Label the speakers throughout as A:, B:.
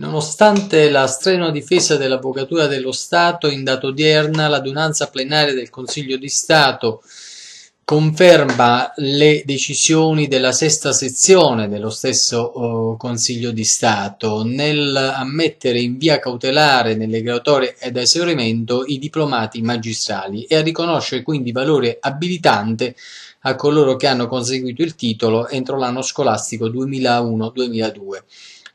A: Nonostante la strenua difesa dell'Avvocatura dello Stato, in data odierna l'adunanza plenaria del Consiglio di Stato conferma le decisioni della sesta sezione dello stesso uh, Consiglio di Stato nel ammettere in via cautelare nelle graduatorie ed esaurimento i diplomati magistrali e a riconoscere quindi valore abilitante a coloro che hanno conseguito il titolo entro l'anno scolastico 2001-2002.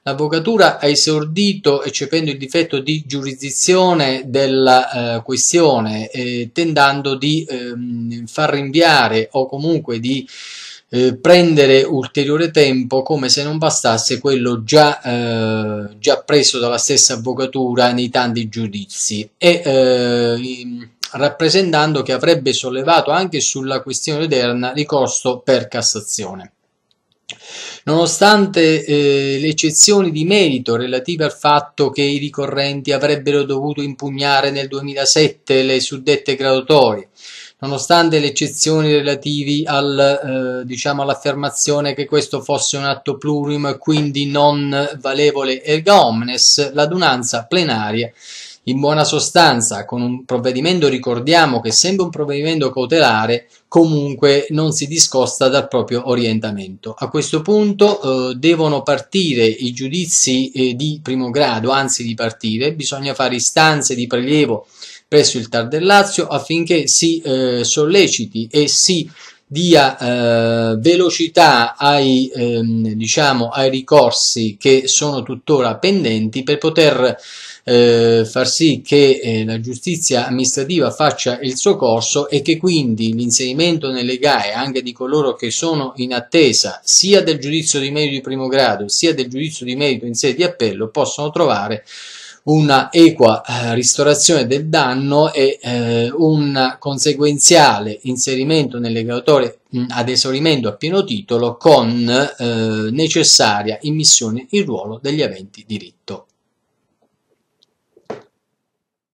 A: L'avvocatura ha esordito eccependo il difetto di giurisdizione della eh, questione, eh, tentando di eh, far rinviare o comunque di eh, prendere ulteriore tempo come se non bastasse quello già, eh, già preso dalla stessa avvocatura nei tanti giudizi e eh, rappresentando che avrebbe sollevato anche sulla questione odierna ricorso per Cassazione. Nonostante eh, le eccezioni di merito relative al fatto che i ricorrenti avrebbero dovuto impugnare nel 2007 le suddette graduatorie, nonostante le eccezioni relative al, eh, diciamo all'affermazione che questo fosse un atto plurium e quindi non valevole erga omnes, l'adunanza plenaria in buona sostanza, con un provvedimento, ricordiamo che sempre un provvedimento cautelare, comunque non si discosta dal proprio orientamento. A questo punto eh, devono partire i giudizi eh, di primo grado, anzi di partire, bisogna fare istanze di prelievo presso il TAR del Lazio affinché si eh, solleciti e si dia eh, velocità ai, ehm, diciamo, ai ricorsi che sono tuttora pendenti per poter eh, far sì che eh, la giustizia amministrativa faccia il suo corso e che quindi l'inserimento nelle GAE anche di coloro che sono in attesa sia del giudizio di merito di primo grado sia del giudizio di merito in sede di appello possano trovare una equa eh, ristorazione del danno e eh, un conseguenziale inserimento nelle graduatorie ad esaurimento a pieno titolo con eh, necessaria immissione in ruolo degli aventi diritto.